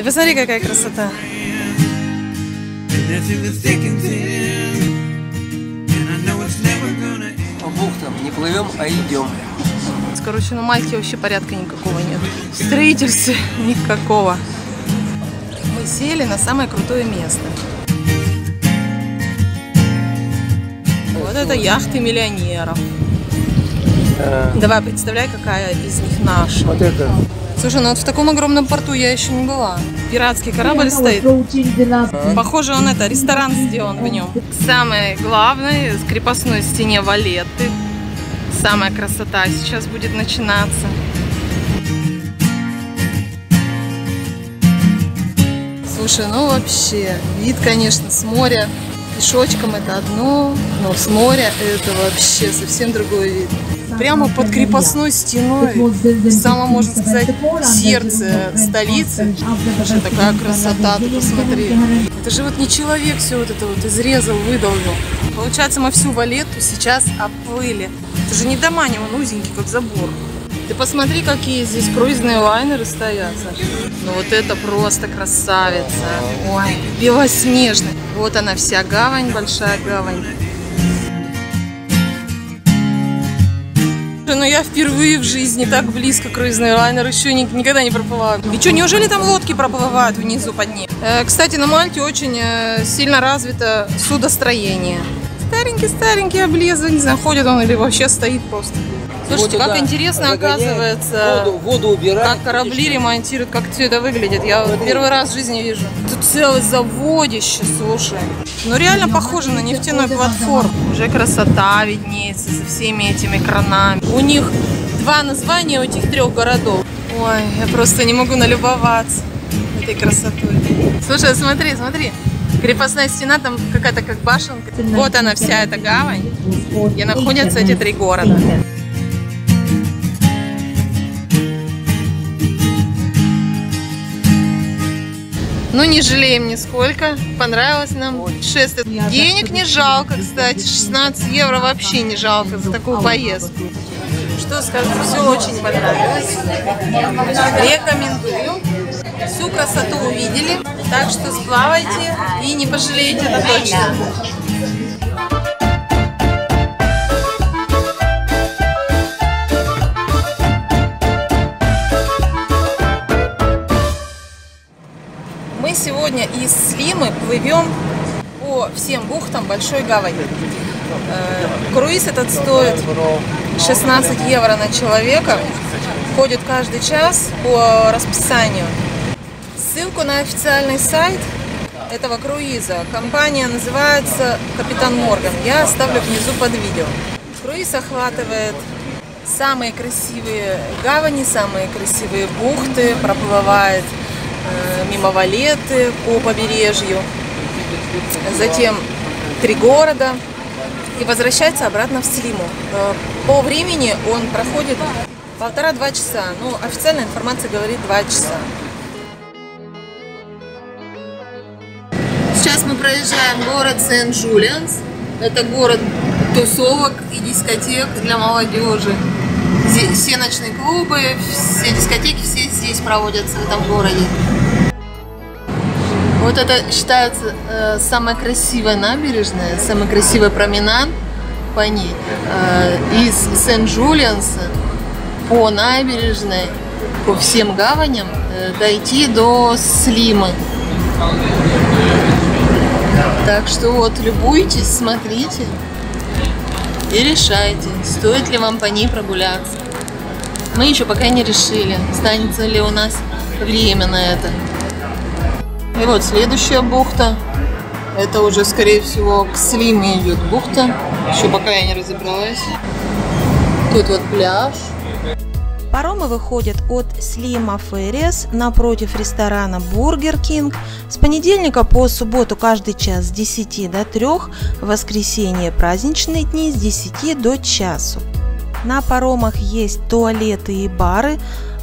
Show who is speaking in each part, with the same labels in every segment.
Speaker 1: Ты посмотри, какая красота.
Speaker 2: По бухтам не плывем, а идем.
Speaker 1: Короче, на Мальте вообще порядка никакого нет. Строительства никакого. Мы сели на самое крутое место. Вот это яхты миллионеров. Давай, представляй, какая из них наша.
Speaker 2: Вот это.
Speaker 1: Слушай, ну вот в таком огромном порту я еще не была. Пиратский корабль стоит. Похоже, он это, ресторан сделан в нем. Самое главное, с крепостной стене Валетты. Самая красота сейчас будет начинаться. Слушай, ну вообще, вид, конечно, с моря. Пешочком это одно, но с моря это вообще совсем другой вид. Прямо под крепостной стеной, в самом, можно сказать, сердце столицы. Слушай, такая красота, ты посмотри. Это же вот не человек все вот это вот изрезал, выдолбил. Получается, мы всю валету сейчас оплыли. Это же не дома, не он узенький, как забор. Ты посмотри, какие здесь круизные лайнеры стоят, Саша. Ну вот это просто красавица. Ой, белоснежная. Вот она вся гавань, большая гавань. Ну я впервые в жизни так близко круизный лайнер еще ни, никогда не проплывала. И что, неужели там лодки проплывают внизу под ним? Э, кстати, на Мальте очень э, сильно развито судостроение. Старенький-старенький облезлый, не знаю, ходит он или вообще стоит просто. Слушайте,
Speaker 2: Воду,
Speaker 1: как
Speaker 2: да,
Speaker 1: интересно
Speaker 2: загоняет,
Speaker 1: оказывается,
Speaker 2: Воду, воду убирать.
Speaker 1: как корабли ремонтируют, как все это выглядит. Я вот первый раз в жизни вижу. Тут целый заводище, слушай. Ну реально похоже на нефтяную платформу. Уже красота виднеется за всеми этими кранами. У них два названия у этих трех городов. Ой, я просто не могу налюбоваться этой красотой. Слушай, смотри, смотри. Крепостная стена, там какая-то как башенка. Вот она вся эта гавань, где находятся эти три города. Ну, не жалеем нисколько. Понравилось нам путешествие. Денег не жалко, кстати. 16 евро вообще не жалко за такую поездку. Что скажу, все очень понравилось. Рекомендую. Всю красоту увидели. Так что сплавайте и не пожалеете, это точно. Слимы плывем по всем бухтам Большой Гавани. Э, Круиз этот стоит 16 евро на человека. Ходит каждый час по расписанию. Ссылку на официальный сайт этого круиза. Компания называется Капитан Морган. Я оставлю внизу под видео. Круиз охватывает самые красивые гавани, самые красивые бухты, проплывает мимо Валеты по побережью, затем три города и возвращается обратно в Слиму. Э, По времени он проходит полтора-два часа. Ну, официальная информация говорит два часа. Сейчас мы проезжаем город Сент-Джулианс. Это город тусовок и дискотек для молодежи. Все ночные клубы, все дискотеки, все здесь проводятся в этом городе. Вот это считается э, самая красивая набережная, самый красивый променад по ней. Э, из Сент-Джулианса по набережной, по всем гаваням э, дойти до Слимы. Так что вот, любуйтесь, смотрите и решайте, стоит ли вам по ней прогуляться. Мы еще пока не решили, останется ли у нас время на это. И вот следующая бухта. Это уже, скорее всего, к Слиме идет бухта. Еще пока я не разобралась. Тут вот пляж.
Speaker 3: Паромы выходят от Sliema Ferries напротив ресторана Burger King с понедельника по субботу каждый час с 10 до 3, в воскресенье праздничные дни с 10 до часу. На паромах есть туалеты и бары.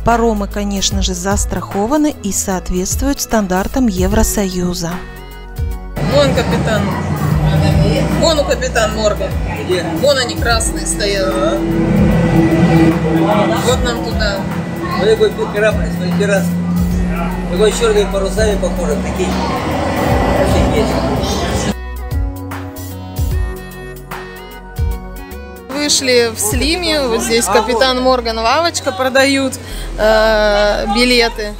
Speaker 3: Паромы, конечно же, застрахованы и соответствуют стандартам Евросоюза.
Speaker 1: Вон капитан. Вон у капитан Морган. Вон они красные стоят. Вот нам туда.
Speaker 2: Смотри, какой корабль, смотри, терраса. Такой черными парусами похоже, прикинь. Офигеть.
Speaker 1: Вышли в Слиме, вот здесь Капитан Морган, Вавочка продают э, билеты.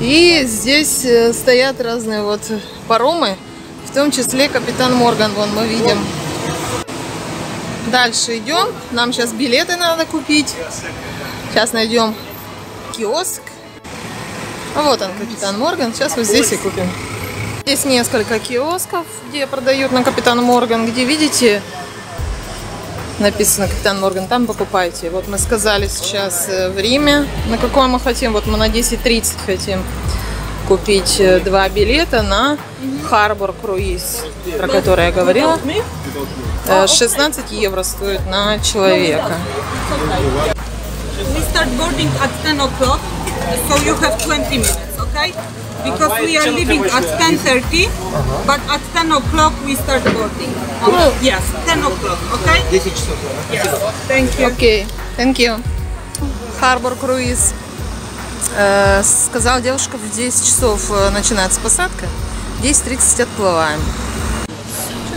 Speaker 1: И здесь э, стоят разные вот паромы, в том числе Капитан Морган, вон мы видим. Дальше идем, нам сейчас билеты надо купить. Сейчас найдем киоск. А вот он, Капитан Морган, сейчас вот здесь и купим. Здесь несколько киосков, где продают на Капитан Морган, где видите, написано Капитан Морган, там покупайте. Вот мы сказали сейчас э, время, на какое мы хотим. Вот мы на 10.30 хотим купить э, два билета на Харбор круиз, про который я говорила. Э, 16 евро стоит на человека.
Speaker 4: We start boarding at 10 o'clock, so you have 20 minutes, okay? Because we are leaving at 10.30, but at 10 o'clock we start boarding.
Speaker 1: Oh.
Speaker 4: Yes, 10 o'clock, okay?
Speaker 2: 10 часов.
Speaker 4: Yes, thank you.
Speaker 1: Окей, thank you. Круиз. Э, сказал девушка, в 10 часов э, начинается посадка. В 10.30 отплываем.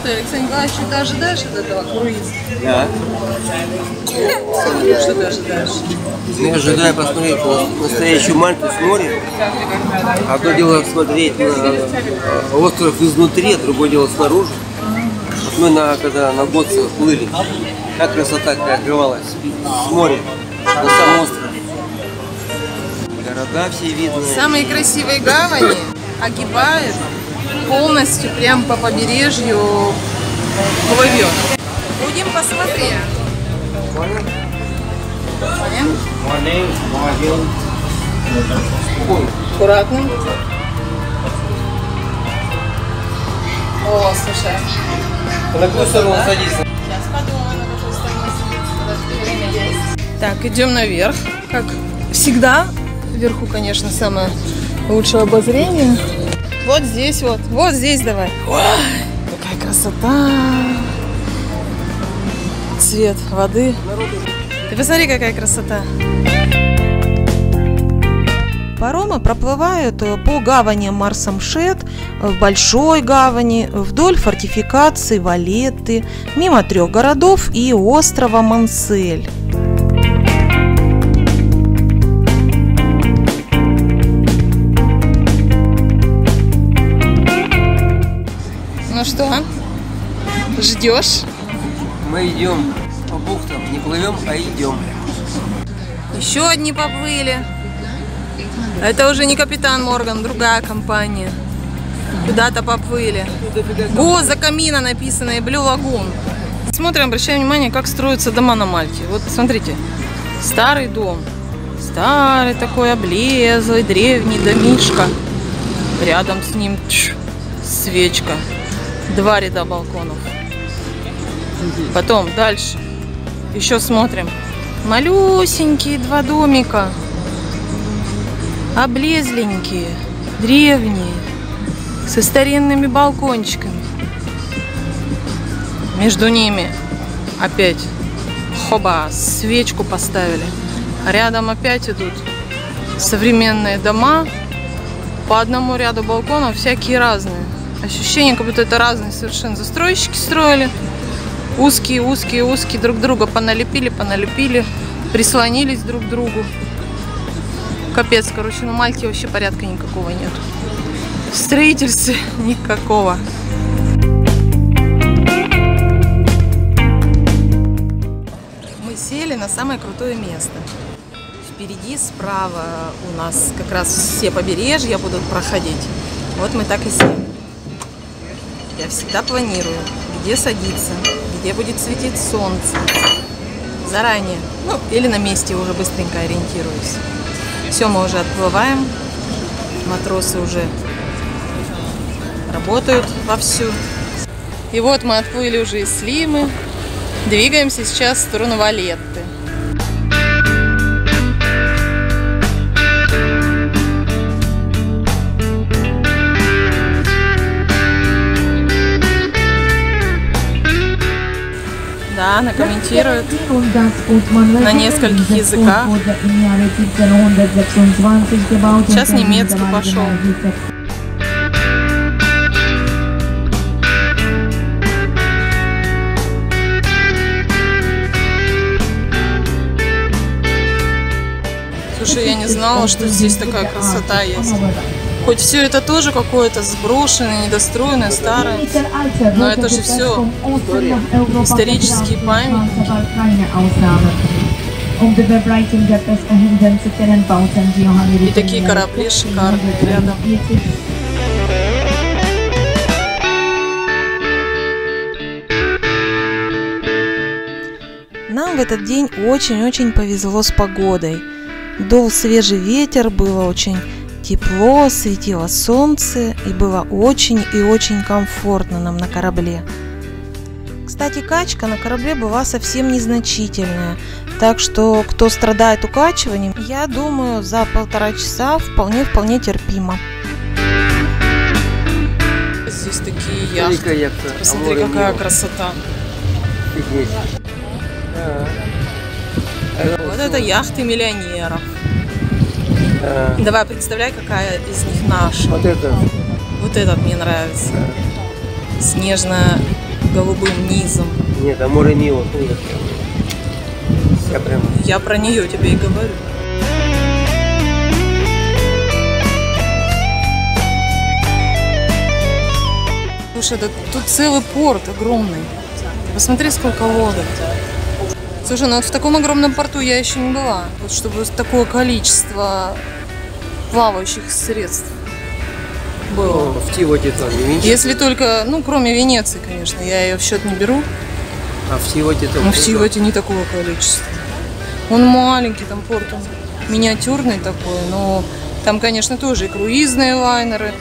Speaker 1: Ты, Александр Николаевич, ты ожидаешь от этого круиза?
Speaker 2: Да.
Speaker 1: Что ты ожидаешь?
Speaker 2: Я ожидаю посмотреть на настоящую Мальту с моря. Одно дело смотреть на э, остров изнутри, а другое дело снаружи. Вот мы на, когда на Готце плыли, как красота открывалась с моря на сам остров. Города все видны.
Speaker 1: Самые красивые гавани огибают полностью прям по побережью плывет. Будем посмотреть. Аккуратно. О, слушай.
Speaker 2: На какую сторону садиться?
Speaker 1: Сейчас подумаем, на какую сторону садиться. Подожди, время есть. Так, идем наверх. Как всегда, вверху, конечно, самое лучшее обозрение. Вот здесь вот. Вот здесь давай. Ой, какая красота. Цвет воды. Ты посмотри, какая красота.
Speaker 3: Паромы проплывают по гавани Марсамшет, в Большой гавани, вдоль фортификаций Валетты, мимо трех городов и острова Мансель.
Speaker 1: Что, ждешь?
Speaker 2: Мы идем по бухтам, не плывем, а идем.
Speaker 1: Еще одни поплыли. Это уже не капитан Морган, другая компания. Куда-то поплыли. О, за камина написано и Блю Лагун. Смотрим, обращаем внимание, как строятся дома на Мальте. Вот смотрите, старый дом. Старый такой облезлый, древний домишка. Рядом с ним тш, свечка. Два ряда балконов. Потом дальше. Еще смотрим. Малюсенькие два домика. Облезленькие, древние, со старинными балкончиками. Между ними опять хоба, свечку поставили. Рядом опять идут современные дома. По одному ряду балконов всякие разные. Ощущение, как будто это разные совершенно застройщики строили. Узкие, узкие, узкие, друг друга поналепили, поналепили, прислонились друг к другу. Капец, короче, на Мальте вообще порядка никакого нет. В строительстве никакого. Мы сели на самое крутое место. Впереди справа у нас как раз все побережья будут проходить. Вот мы так и сели. Я всегда планирую, где садиться, где будет светить солнце. Заранее. Ну, или на месте уже быстренько ориентируюсь. Все, мы уже отплываем. Матросы уже работают вовсю. И вот мы отплыли уже из Слимы. Двигаемся сейчас в сторону Валетты. Да, рестораны комментируют
Speaker 5: на нескольких языках.
Speaker 1: Сейчас немецкий пошел. Слушай, я не знала, что здесь такая красота есть. Хоть все это тоже какое-то сброшенное, недостроенное, старое.
Speaker 5: Но это же все исторические памятники.
Speaker 1: И такие корабли шикарные рядом.
Speaker 3: Нам в этот день очень-очень повезло с погодой. Дул свежий ветер, было очень тепло, светило солнце и было очень и очень комфортно нам на корабле. Кстати, качка на корабле была совсем незначительная, так что кто страдает укачиванием, я думаю, за полтора часа вполне-вполне терпимо.
Speaker 1: Здесь такие яхты.
Speaker 2: яхта.
Speaker 1: Посмотри, какая красота.
Speaker 2: А.
Speaker 1: Вот это яхты миллионеров.
Speaker 2: А,
Speaker 1: Давай, представляй, какая из них наша.
Speaker 2: Вот это.
Speaker 1: Вот этот мне нравится. С нежно-голубым низом.
Speaker 2: Нет, а море. Нет. Я прям...
Speaker 1: Я про нее тебе и говорю. Слушай, да тут целый порт огромный. Посмотри, сколько лодок. Слушай, ну вот в таком огромном порту я еще не была. Вот чтобы такое количество плавающих средств было.
Speaker 2: В Тивоте там не меньше.
Speaker 1: Если только, ну, кроме Венеции, конечно, я ее в счет не беру.
Speaker 2: А в Тивоте там...
Speaker 1: Но в Сивате не такого количества. Он маленький, там порт, он миниатюрный такой, но там, конечно, тоже и круизные лайнеры,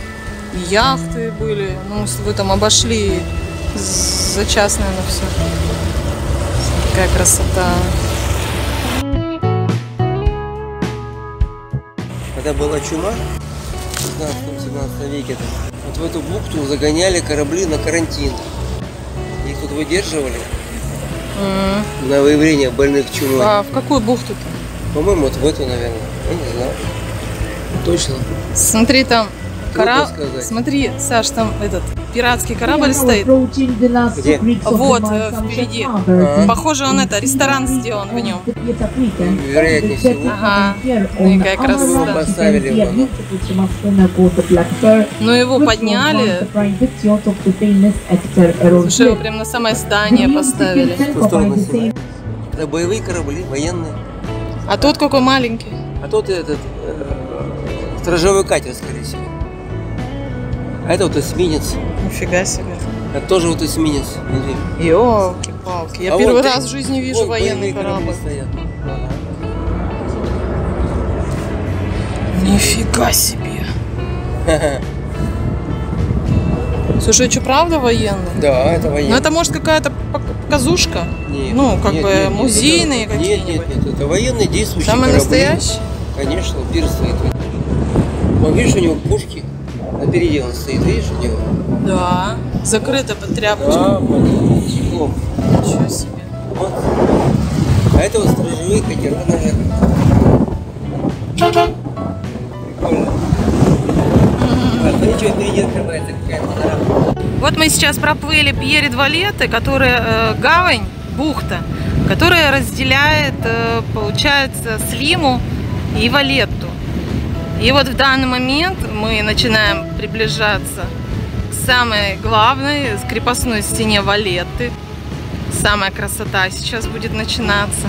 Speaker 1: и яхты были. Ну, тобой там обошли за час, наверное, все. Какая красота.
Speaker 2: Когда была чума, в 16-17 веке, вот в эту бухту загоняли корабли на карантин. Их тут выдерживали
Speaker 1: М.
Speaker 2: на выявление больных чумой.
Speaker 1: А в какую бухту-то?
Speaker 2: По-моему, вот в эту, наверное. Я не знаю. Точно.
Speaker 1: Смотри, там кора...
Speaker 2: сказать.
Speaker 1: Смотри, Саш, там этот пиратский корабль стоит.
Speaker 2: Где?
Speaker 1: Вот, э, впереди.
Speaker 2: А.
Speaker 1: Похоже, он это, ресторан сделан в нем.
Speaker 2: Вероятнее всего.
Speaker 1: Ага. Ну какая красота.
Speaker 2: Поставили его,
Speaker 1: подняли. Слушай, его прям на самое здание поставили.
Speaker 2: Это боевые корабли, военные.
Speaker 1: А тот какой маленький.
Speaker 2: А тот этот э, стражевой катер, скорее всего. А это вот эсминец.
Speaker 1: Нифига себе.
Speaker 2: Это тоже вот эсминец. Смотри.
Speaker 1: Ёлки-палки. Я
Speaker 2: А
Speaker 1: первый
Speaker 2: вот
Speaker 1: раз
Speaker 2: и-
Speaker 1: в жизни вижу
Speaker 2: вот
Speaker 1: военный корабль.
Speaker 2: стоят.
Speaker 1: Нифига себе. Слушай, а что, правда военный?
Speaker 2: Да, это военный.
Speaker 1: Ну это может какая-то пок- показушка?
Speaker 2: Нет,
Speaker 1: ну, как
Speaker 2: нет,
Speaker 1: бы
Speaker 2: нет, нет,
Speaker 1: музейные
Speaker 2: это- Нет, нет,
Speaker 1: какие-нибудь?
Speaker 2: нет, это военный действующий
Speaker 1: Самый
Speaker 2: корабли.
Speaker 1: настоящий?
Speaker 2: Конечно, пир стоит. Вон, видишь, у него пушки. Напереди он стоит, видишь, у него?
Speaker 1: Да. Закрыто под тряпочкой.
Speaker 2: Да, под стеклом.
Speaker 1: Ничего себе.
Speaker 2: Вот. А это вот стражевые катера, наверное. Прикольно. А, смотри, что впереди открывается какая-то панорама.
Speaker 1: Вот мы сейчас проплыли Пьере Валеты, которая э, гавань, бухта, которая разделяет, э, получается, Слиму и Валетту. И вот в данный момент мы начинаем приближаться к самой главной крепостной стене Валетты. Самая красота сейчас будет начинаться.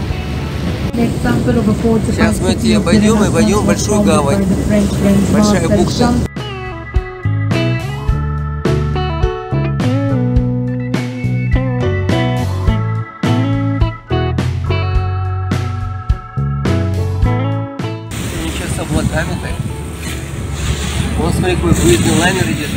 Speaker 5: Сейчас мы обойдем и войдем в большую гавань. Большая бухта.
Speaker 2: Какой круизный лайнер идет.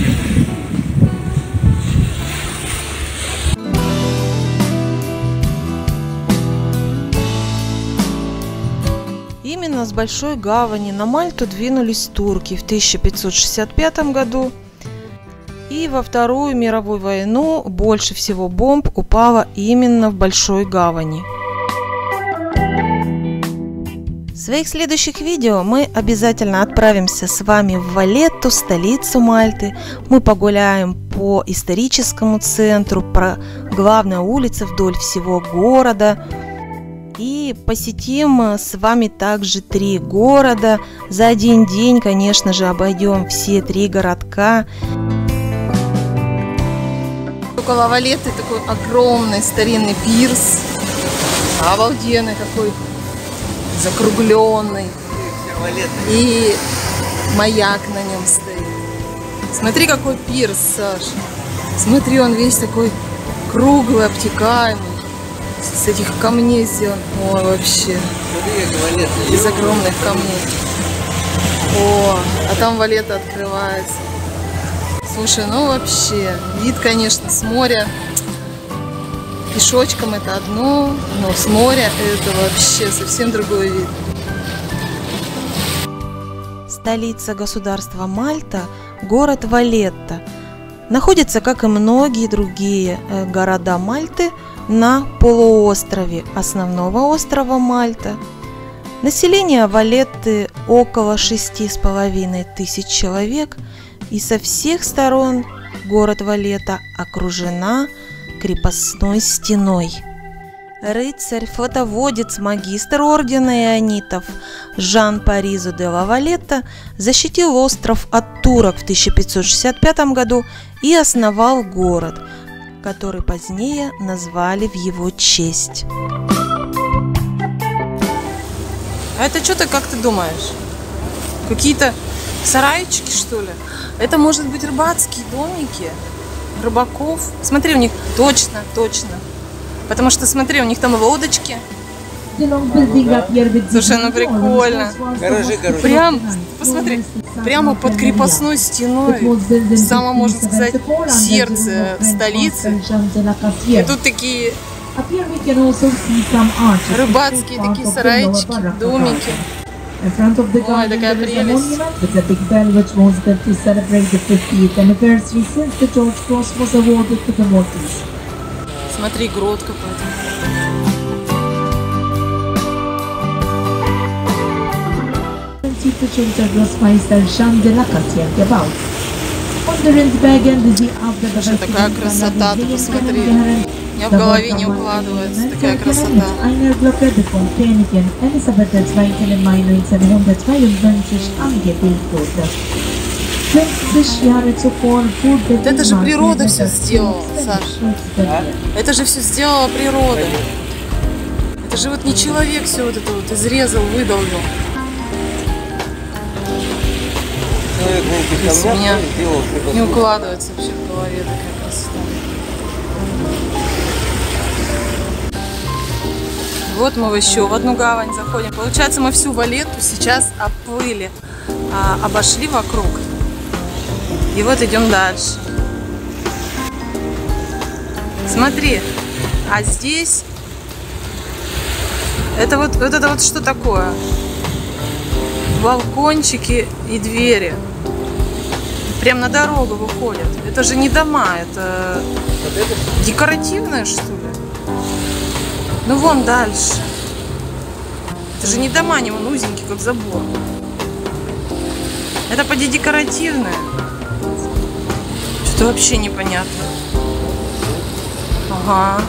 Speaker 3: Именно с Большой Гавани на Мальту двинулись турки в 1565 году. И во Вторую мировую войну больше всего бомб упало именно в Большой Гавани. Своих следующих видео мы обязательно отправимся с вами в Валетту, столицу Мальты. Мы погуляем по историческому центру, про главные улицы вдоль всего города. И посетим с вами также три города. За один день, конечно же, обойдем все три городка.
Speaker 1: Около Валеты такой огромный старинный пирс. Обалденный какой закругленный. И маяк на нем стоит. Смотри, какой пирс, Саш. Смотри, он весь такой круглый, обтекаемый. С этих камней сделан. Ой, вообще. Из огромных камней. О, а там валета открывается. Слушай, ну вообще, вид, конечно, с моря. Пешочком это одно, но с моря это вообще совсем другой вид.
Speaker 3: Столица государства Мальта – город Валетта. Находится, как и многие другие э, города Мальты, на полуострове основного острова Мальта. Население Валетты около шести с половиной тысяч человек, и со всех сторон город Валета окружена крепостной стеной. Рыцарь, флотоводец, магистр ордена ионитов Жан Паризо де Лавалетта защитил остров от турок в 1565 году и основал город, который позднее назвали в его честь.
Speaker 1: А это что-то, как ты думаешь? Какие-то сарайчики, что ли? Это может быть рыбацкие домики рыбаков. Смотри, у них точно, точно. Потому что, смотри, у них там лодочки. Слушай, ну прикольно.
Speaker 2: Гаражи, короче.
Speaker 1: Прям, посмотри, прямо под крепостной стеной, в самом, можно сказать, сердце столицы. И тут такие рыбацкие такие сарайчики, домики.
Speaker 6: In front of the
Speaker 1: Ой, такая прелесть.
Speaker 6: monument with a big bell which was built to celebrate the 50th anniversary since the George Cross was awarded to the Maltese.
Speaker 1: Смотри, грот какой-то.
Speaker 6: Chief Children's Meister Jean de la Cassian On the the day after the
Speaker 1: Слушай, такая красота, ты посмотри. Меня в голове не укладывается такая красота.
Speaker 6: Einer Glocke, die von Königen Elisabeth II. im Mai 1992 angebildet wurde. 50 Jahre zuvor wurde
Speaker 1: это же природа
Speaker 6: das
Speaker 1: сделала, Саш.
Speaker 6: Schutzgebiet.
Speaker 1: Это же все сделала природа. Это же вот не человек все вот это вот изрезал, выдолбил.
Speaker 2: Человек на этих
Speaker 1: Без
Speaker 2: камнях
Speaker 1: меня
Speaker 2: сделал
Speaker 1: Не укладывается вообще в голове такая Вот мы еще в одну гавань заходим. Получается, мы всю Валету сейчас оплыли, а, обошли вокруг. И вот идем дальше. Смотри, а здесь это вот, вот это вот что такое? Балкончики и двери. Прям на дорогу выходят. Это же не дома, это декоративное, что ли? Ну вон дальше. Это же не дома, они вон узенькие, как забор. Это поди декоративное. Что-то вообще непонятно. Ага.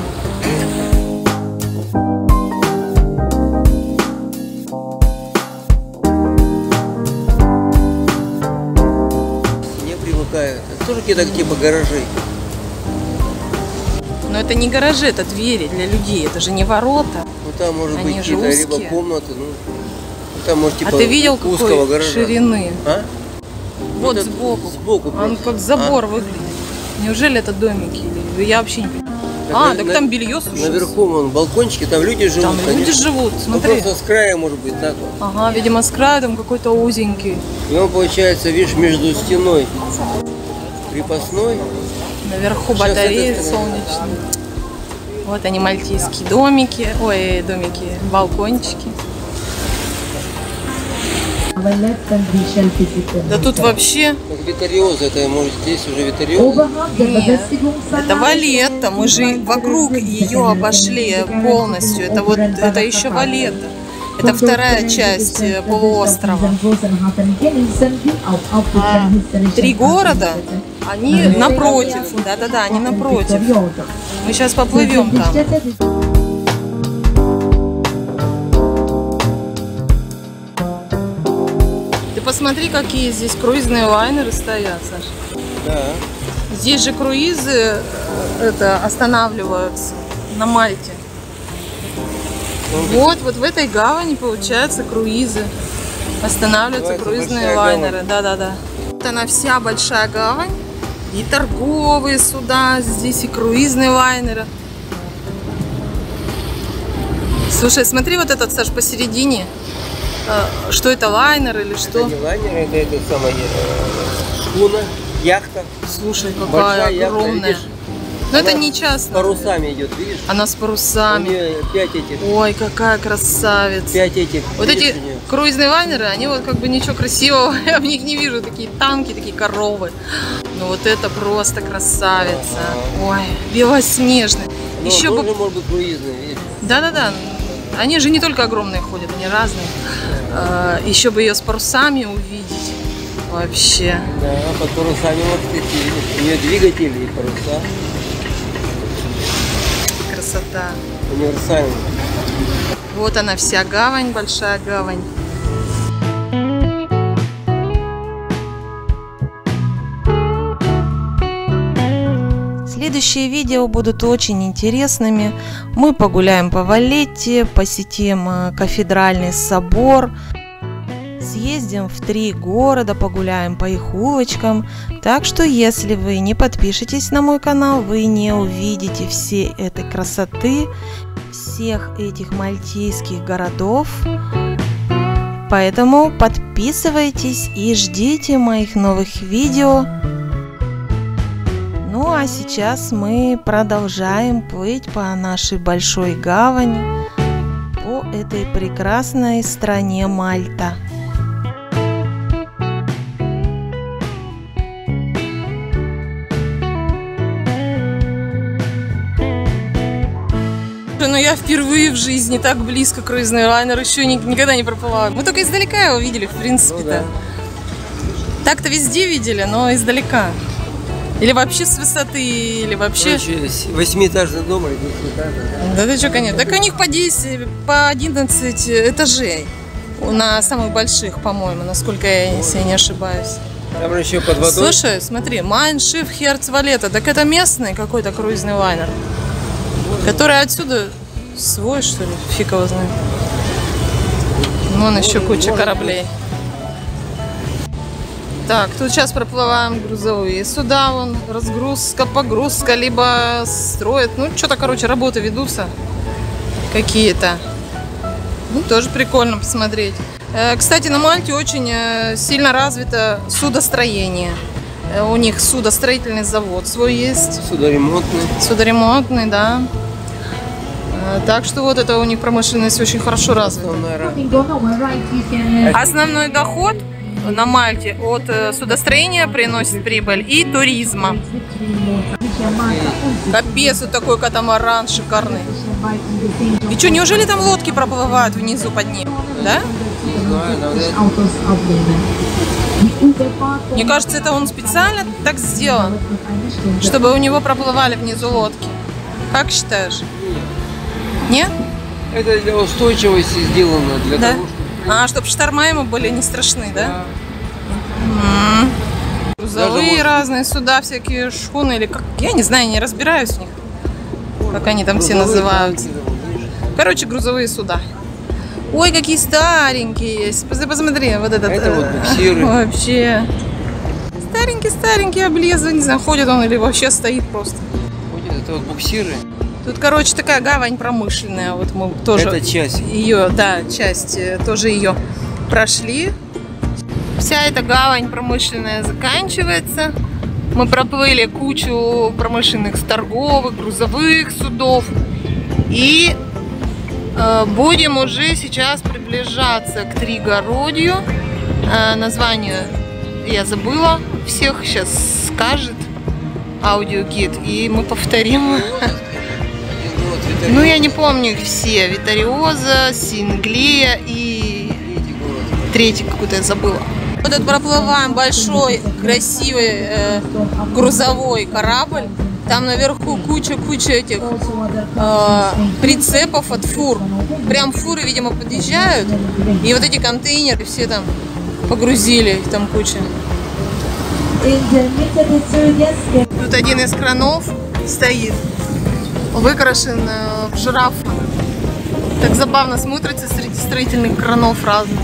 Speaker 2: Не привыкают. Это тоже какие-то типа гаражей.
Speaker 1: Но это не гаражи, это двери для людей. Это же не ворота.
Speaker 2: Ну там может
Speaker 1: Они
Speaker 2: быть какие-то либо комнаты, ну, ну, там может типа
Speaker 1: а ты видел, какой
Speaker 2: гаража.
Speaker 1: ширины?
Speaker 2: А?
Speaker 1: Вот
Speaker 2: это
Speaker 1: сбоку.
Speaker 2: Сбоку.
Speaker 1: Он
Speaker 2: просто.
Speaker 1: как забор выглядит. Неужели это домики? Я вообще не понимаю. А,
Speaker 2: на-
Speaker 1: так
Speaker 2: на-
Speaker 1: там белье сушится.
Speaker 2: Наверху вон балкончики, там люди живут.
Speaker 1: Там люди
Speaker 2: конечно.
Speaker 1: живут,
Speaker 2: Ну,
Speaker 1: смотри.
Speaker 2: просто с края может быть так вот.
Speaker 1: Ага, видимо, с краю там какой-то узенький.
Speaker 2: И он получается, видишь, между стеной крепостной.
Speaker 1: Наверху батареи солнечные. Вот они, мальтийские домики. Ой, домики, балкончики. Да тут вообще...
Speaker 2: Как витариоз, это может здесь уже витариоз.
Speaker 6: Oberhalb der
Speaker 1: Нет, Это Валетта, мы же вокруг ее обошли полностью. Это вот, это еще Валетта. Это вторая часть э, полуострова. А три города, они напротив. Да-да-да, они напротив. Мы сейчас поплывем там. Ты посмотри, какие здесь круизные лайнеры стоят, Саша.
Speaker 2: Да.
Speaker 1: Здесь же круизы э, это останавливаются на Мальте. Вот, вот в этой гавани получается круизы. Останавливаются круизные лайнеры. Да-да-да. Вот она вся большая гавань. И торговые суда, здесь и круизные лайнеры. Слушай, смотри вот этот, Саш, посередине. Э, Что это, лайнер или
Speaker 2: Это
Speaker 1: что?
Speaker 2: не лайнер, это, это самая э, шхуна, яхта.
Speaker 1: Слушай, какая
Speaker 2: Большая яхта,
Speaker 1: огромная.
Speaker 2: видишь?
Speaker 1: Но это
Speaker 2: Она
Speaker 1: не
Speaker 2: С
Speaker 1: частно.
Speaker 2: парусами идет, видишь?
Speaker 1: Она с
Speaker 2: У
Speaker 1: парусами.
Speaker 2: нее пять этих,
Speaker 1: Ой, какая красавица.
Speaker 2: пять этих.
Speaker 1: Вот
Speaker 2: видишь,
Speaker 1: эти
Speaker 2: у
Speaker 1: круизные лайнеры, они вот как бы ничего красивого, я в них не вижу, такие танки, такие коровы. Но вот это просто красавица. Ой, белоснежная.
Speaker 2: Но
Speaker 1: Еще
Speaker 2: тоже
Speaker 1: бы...
Speaker 2: может быть круизный, видишь?
Speaker 1: Да-да-да, они же не только огромные ходят, они разные. А, Еще бы ее с парусами увидеть. Вообще.
Speaker 2: Да, под парусами вот видишь, у нее двигатели и паруса
Speaker 1: Красота.
Speaker 2: универсальные.
Speaker 1: Вот она вся гавань, большая гавань.
Speaker 3: Следующие видео будут очень интересными. Мы погуляем по Валетте, посетим э, кафедральный собор, съездим в три города, погуляем по их улочкам. Так что, если вы не подпишетесь на мой канал, вы не увидите всей этой красоты, всех этих мальтийских городов. Поэтому подписывайтесь и ждите моих новых видео. Ну а сейчас мы продолжаем плыть по нашей большой гавани, по этой прекрасной стране Мальта.
Speaker 1: Ну я впервые в жизни так близко круизный лайнер еще ни- никогда не проплывала. Мы только издалека его видели, в принципе-то.
Speaker 2: Ну да.
Speaker 1: Так-то везде видели, но издалека. Или вообще с высоты, или вообще...
Speaker 2: Короче, с- восьмиэтажный дом или двухэтажный, да?
Speaker 1: Да ты что, конечно. Так у них по 10, по 11 этажей. На самых больших, по-моему, насколько я, если я не ошибаюсь.
Speaker 2: Там еще под водой.
Speaker 1: Слушай, смотри, Майн Шиф Херц Валета. Так это местный какой-то круизный лайнер. Который отсюда свой, что ли? Фиг его знает. Вон еще куча кораблей. Так, тут сейчас проплываем грузовые суда, вон разгрузка, погрузка, либо строят. Ну, что-то, короче, работы ведутся какие-то. Ну, тоже прикольно посмотреть. Э, Кстати, на Мальте очень э, сильно развито судостроение. Э, У них судостроительный завод свой есть,
Speaker 2: Судоремонтный.
Speaker 1: судоремонтный, да. Э, Так что вот это у них промышленность очень хорошо развита. Основной доход на Мальте от э, судостроения приносит прибыль и туризма. Капец, вот такой катамаран шикарный. И что, неужели там лодки проплывают внизу под ним? Да? Мне кажется, это он специально так сделан, чтобы у него проплывали внизу лодки. Как считаешь? Нет?
Speaker 2: Это для устойчивости сделано, для
Speaker 1: Да?
Speaker 2: того, чтобы...
Speaker 1: А, чтобы шторма ему были не страшны, да? М. Грузовые
Speaker 2: может-
Speaker 1: разные суда, всякие шхуны или как... Я не знаю, не разбираюсь в них. Как они там все называются. Короче, грузовые суда. Ой, какие старенькие есть. Пос- Посмотри, вот этот.
Speaker 2: Это вот
Speaker 1: э,
Speaker 2: буксиры.
Speaker 1: Вообще. Старенький-старенький, облезлый, не знаю, ходит он или вообще стоит просто.
Speaker 2: Ходят, Это вот буксиры.
Speaker 1: Тут, короче, такая гавань промышленная. Вот мы тоже
Speaker 2: Это часть.
Speaker 1: ее, да, часть э, тоже ее прошли. Вся эта гавань промышленная заканчивается. Мы проплыли кучу промышленных торговых, грузовых судов. И э, будем уже сейчас приближаться к Тригородью. А, название я забыла. Всех сейчас скажет аудиогид, и мы повторим. Ну, я не помню их все. Витариоза, Синглия и третий какой-то я забыла. Вот тут проплываем большой, красивый э, грузовой корабль. Там наверху куча-куча этих э, прицепов от фур. Прям фуры, видимо, подъезжают. И вот эти контейнеры все там погрузили, их там куча. Тут один из кранов стоит, выкрашен в жирафа. Так забавно смотрится среди строительных кранов разных.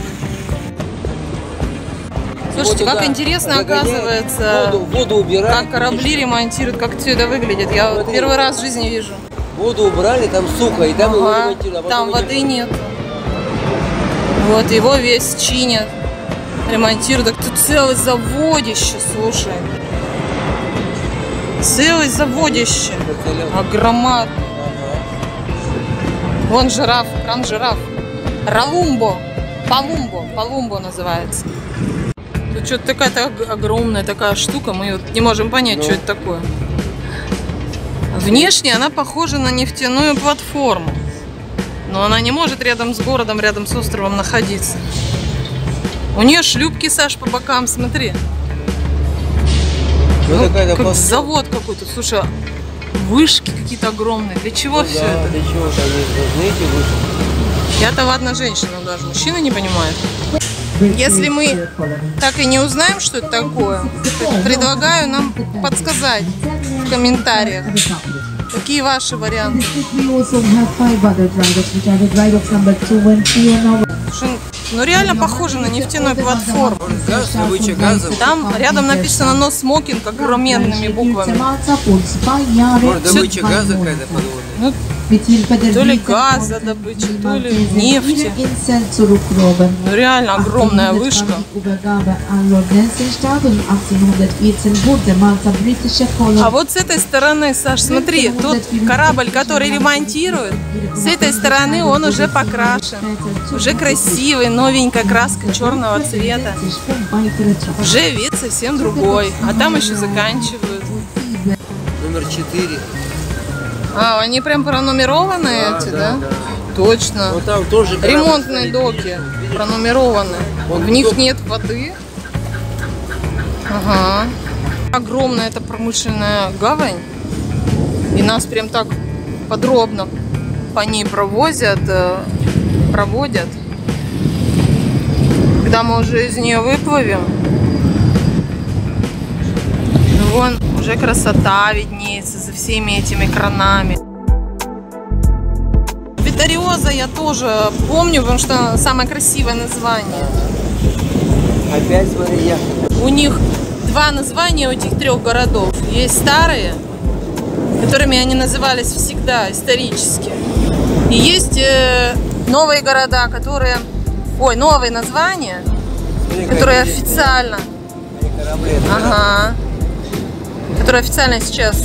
Speaker 1: Слушайте, как интересно оказывается,
Speaker 2: Воду, воду убирали.
Speaker 1: как корабли ремонтируют, как все это выглядит. Я
Speaker 2: Смотри.
Speaker 1: первый раз в жизни вижу.
Speaker 2: Воду убрали, там сухо, и там его
Speaker 1: Ага,
Speaker 2: ремонтировали. а
Speaker 1: Там воды нет. Вот его весь чинят, ремонтируют. Так тут целый заводище, слушай. Целый заводище. Огромад. Вон жираф, кран жираф. Ралумбо. Палумбо. Палумбо называется. Тут что-то такая ог- огромная такая штука. Мы вот не можем понять,
Speaker 2: Ну.
Speaker 1: что это такое. Внешне она похожа на нефтяную платформу. Но она не может рядом с городом, рядом с островом находиться. У нее шлюпки, Саш, по бокам, смотри.
Speaker 2: Ну, такая
Speaker 1: Как завод какой-то. Слушай, а вышки какие-то огромные. Для чего все
Speaker 2: Да,
Speaker 1: это?
Speaker 2: для чего там нужны эти вышки?
Speaker 1: Я-то ладно женщина даже, мужчина не понимает. Если мы так и не узнаем, что это такое, предлагаю нам подсказать в комментариях, какие ваши варианты. Ну реально похоже на нефтяную платформу.
Speaker 2: Газ, добыча газа.
Speaker 1: Там рядом написано «No smoking» огроменными буквами.
Speaker 2: Может, добыча газа какая-то подводная.
Speaker 1: Ну, то ли газ за добычу, то ли нефти. Ну реально огромная вышка. А вот с этой стороны, Саш, смотри, тут корабль, который ремонтируют, с этой стороны он уже покрашен. Уже красивый, новенькая краска черного цвета. Уже вид совсем другой. А там еще заканчивают.
Speaker 2: Номер 4.
Speaker 1: А, они прям пронумерованы эти, да? Точно.
Speaker 2: Вот там тоже
Speaker 1: Ремонтные доки пронумерованы.
Speaker 2: Вон
Speaker 1: В них
Speaker 2: док.
Speaker 1: нет воды. Ага. Огромная эта промышленная гавань. И нас прям так подробно по ней провозят, э, проводят. Когда мы уже из нее выплывем, вон уже красота виднеется за всеми этими кранами. Витариоза я тоже помню, потому что самое красивое название.
Speaker 2: Опять смотри, я.
Speaker 1: У них два названия у этих трех городов. Есть старые, которыми они назывались всегда исторически. И есть э, новые города, которые... Ой, новые названия,
Speaker 2: Смотри,
Speaker 1: которые официально...
Speaker 2: корабли.
Speaker 1: Ага. Которые официально сейчас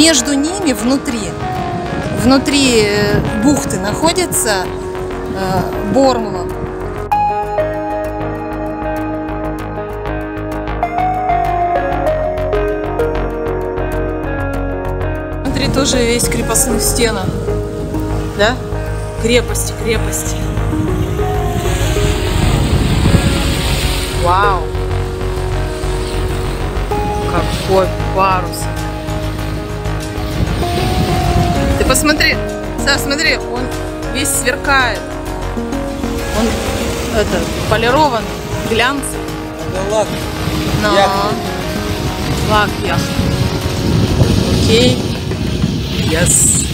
Speaker 1: между ними внутри, внутри э, бухты находится э, Бормло. Смотри, тоже весь крепостных стенах. Да? Крепости, крепости. Вау! Какой парус! посмотри, Саш, смотри, он весь сверкает. Он это полирован, глянцевый.
Speaker 2: Это лак.
Speaker 1: Но...
Speaker 2: Яхта.
Speaker 1: Лак яхт. Окей. Yes.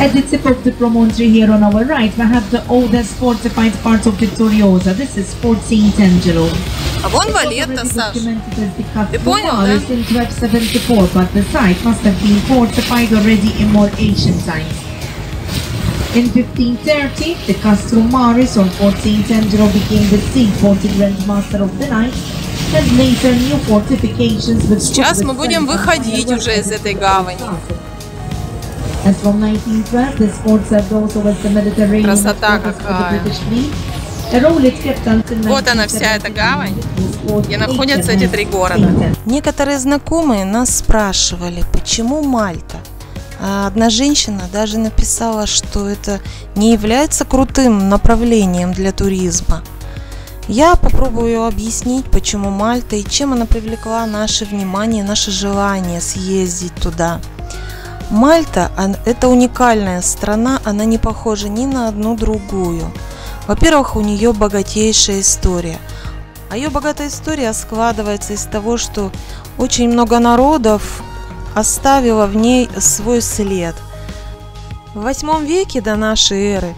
Speaker 6: At the tip of the promontory here on our right, we have the oldest fortified part of Vittoriosa. This is Fort St. Angelo.
Speaker 1: А вон Валетта,
Speaker 6: Already
Speaker 1: Саш.
Speaker 6: documented as the
Speaker 1: Ты
Speaker 6: Castle
Speaker 1: понял, да?
Speaker 6: Maris in 1274, but the site must have been fortified already in more ancient times. In 1530, the Castro Maris or Fort St. Angelo became the seat for the Grand Master of the Night, and later new fortifications with
Speaker 1: Сейчас мы будем выходить уже из этой гавани.
Speaker 6: As from 1912, this fort served also as the Mediterranean
Speaker 1: Красота
Speaker 6: headquarters for the
Speaker 1: какая. Вот она вся эта
Speaker 6: 1970,
Speaker 1: гавань, где находятся эти три города.
Speaker 3: Некоторые знакомые нас спрашивали, почему Мальта. А одна женщина даже написала, что это не является крутым направлением для туризма. Я попробую объяснить, почему Мальта и чем она привлекла наше внимание, наше желание съездить туда. Мальта он- – это уникальная страна, она не похожа ни на одну другую. Во-первых, у нее богатейшая история. А ее богатая история складывается из того, что очень много народов оставило в ней свой след. В восьмом веке до нашей эры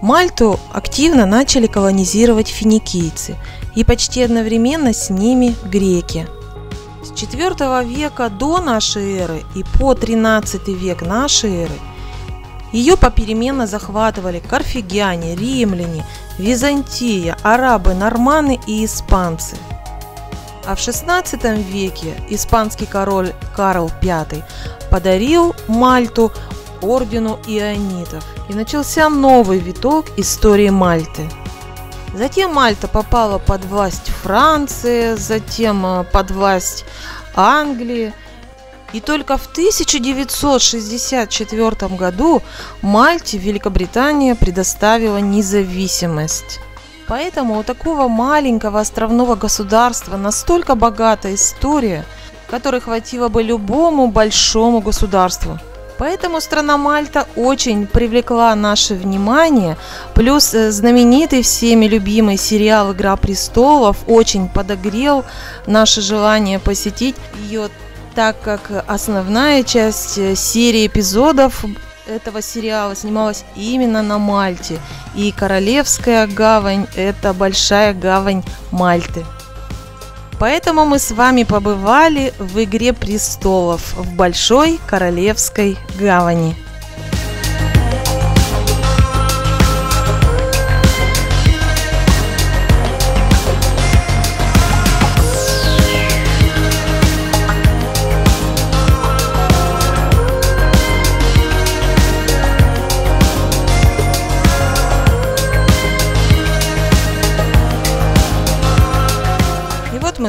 Speaker 3: Мальту активно начали колонизировать финикийцы и почти одновременно с ними греки. С 4 века до нашей эры и по 13 век нашей эры ее попеременно захватывали карфагене, римляне, Византия, арабы, норманы и испанцы. А в XVI веке испанский король Карл V подарил Мальту ордену ионитов. И начался новый виток истории Мальты. Затем Мальта попала под власть Франции, затем э, под власть Англии. И только в 1964 году Мальте Великобритания предоставила независимость. Поэтому у такого маленького островного государства настолько богатая история, которой хватило бы любому большому государству. Поэтому страна Мальта очень привлекла наше внимание. Плюс э, знаменитый всеми любимый сериал «Игра престолов» очень подогрел наше желание посетить ее, так как основная часть э, серии эпизодов этого сериала снималась именно на Мальте. И Королевская гавань – это большая гавань Мальты. Поэтому мы с вами побывали в «Игре престолов» в Большой Королевской гавани.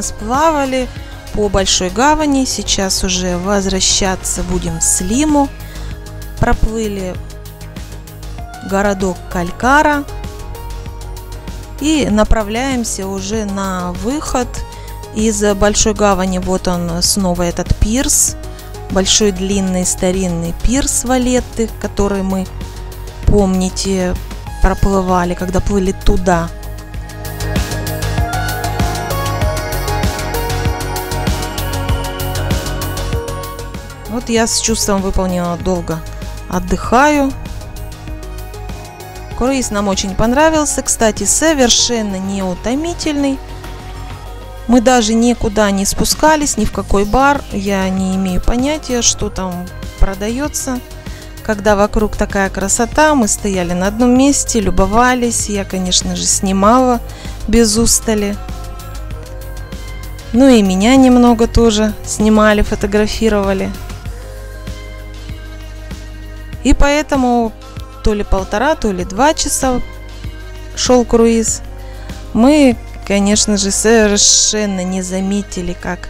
Speaker 3: Сплавали по Большой Гавани. Сейчас уже возвращаться будем в Слиму. Проплыли городок Калькара. И направляемся уже на выход из Большой Гавани. Вот он снова этот пирс. Большой длинный старинный пирс Валетты, который мы, помните, проплывали, когда плыли туда. Вот я с чувством выполнила долго. Отдыхаю. Круиз нам очень понравился. Кстати, совершенно неутомительный. Мы даже никуда не спускались, ни в какой бар. Я не имею понятия, что там продается. когда вокруг такая красота, мы стояли на одном месте, любовались. Я, конечно же, снимала без устали. Ну и меня немного тоже снимали, фотографировали. И поэтому то ли полтора, то ли два часа шел круиз. Мы, конечно же, совершенно не заметили, как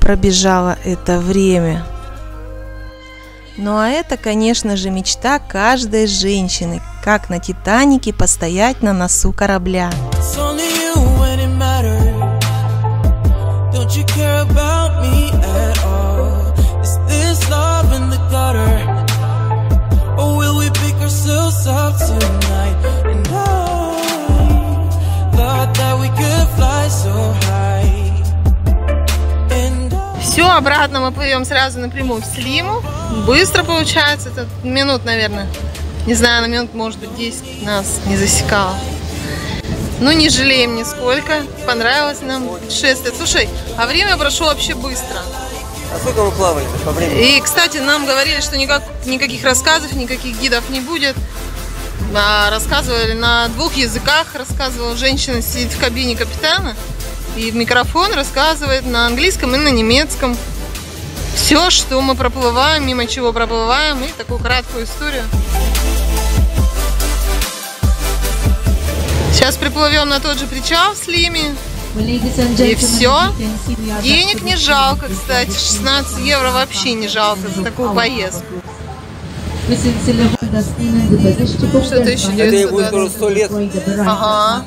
Speaker 3: пробежало это время. Ну а это, конечно же, мечта каждой женщины, как на Титанике постоять на носу корабля.
Speaker 1: Все, обратно мы плывем сразу напрямую в Слиму. Быстро получается, это минут, наверное. Не знаю, на минут, может быть, 10 нас не засекало. Ну, не жалеем нисколько. Понравилось нам путешествие. Слушай, а время прошло вообще быстро.
Speaker 2: А сколько вы плаваете по времени?
Speaker 1: И, кстати, нам говорили, что никак, никаких рассказов, никаких гидов не будет. А рассказывали на двух языках. Рассказывала женщина, сидит в кабине капитана. И в микрофон рассказывает на английском и на немецком. Все, что мы проплываем, мимо чего проплываем, и такую краткую историю. Сейчас приплывем на тот же причал в Слиме. И все. Денег не жалко, кстати. 16 евро вообще не жалко за такую поездку. Что-то еще
Speaker 2: Это ей будет скоро 100 лет.
Speaker 1: Ага.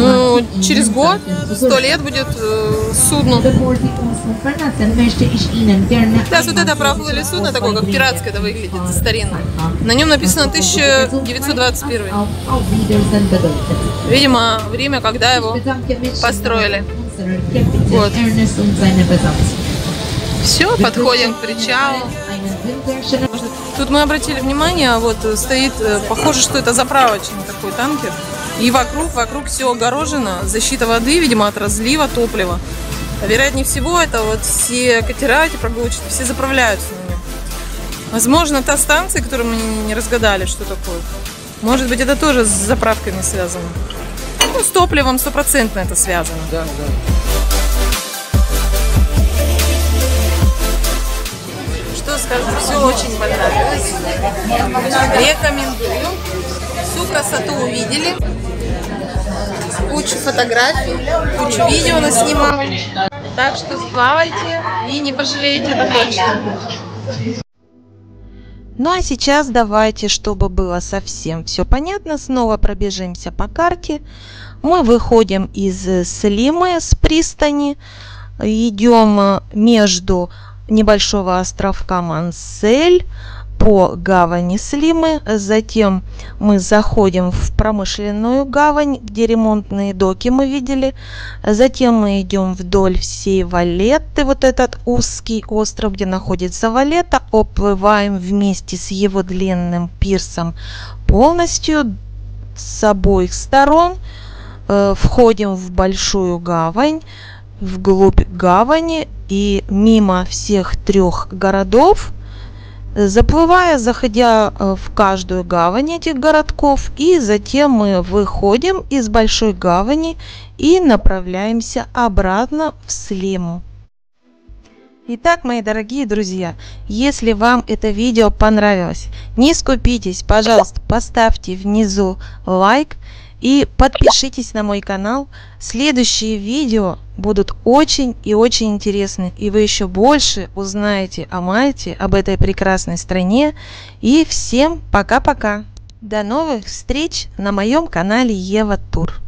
Speaker 1: Ну, через год, сто лет будет э, судно. Да, вот это проплыли судно такое, как пиратское это выглядит, старинное. На нем написано 1921. Видимо, время, когда его построили. Вот. Все, подходим к причалу. Тут мы обратили внимание, вот стоит, э, похоже, что это заправочный такой танкер. И вокруг, вокруг все огорожено. Защита воды, видимо, от разлива топлива. Вероятнее всего, это вот все катера, эти прогулочные, все заправляются на нем. Возможно, та станция, которую мы не разгадали, что такое. Может быть, это тоже с заправками связано. Ну, с топливом стопроцентно это связано.
Speaker 2: Да, да.
Speaker 1: Что скажу, все очень понравилось. Рекомендую. Всю красоту увидели. Кучу фотографий, кучу видео наснимали. Так что сплавайте и не пожалеете, это точно.
Speaker 3: Ну а сейчас давайте, чтобы было совсем все понятно, снова пробежимся по карте. Мы выходим из Слимы с пристани, идем между небольшого островка Мансель по гавани Слимы. Затем мы заходим в промышленную гавань, где ремонтные доки мы видели. Затем мы идем вдоль всей Валетты, вот этот узкий остров, где находится Валета. Оплываем вместе с его длинным пирсом полностью с обоих сторон. Э, входим в большую гавань, вглубь гавани и мимо всех трех городов заплывая, заходя э, в каждую гавань этих городков, и затем мы выходим из большой гавани и направляемся обратно в Слиму. Итак, мои дорогие друзья, если вам это видео понравилось, не скупитесь, пожалуйста, поставьте внизу лайк и подпишитесь на мой канал. Следующие видео будут очень и очень интересны. И вы еще больше узнаете о Мальте, об этой прекрасной стране. И всем пока-пока. До новых встреч на моем канале Ева Тур.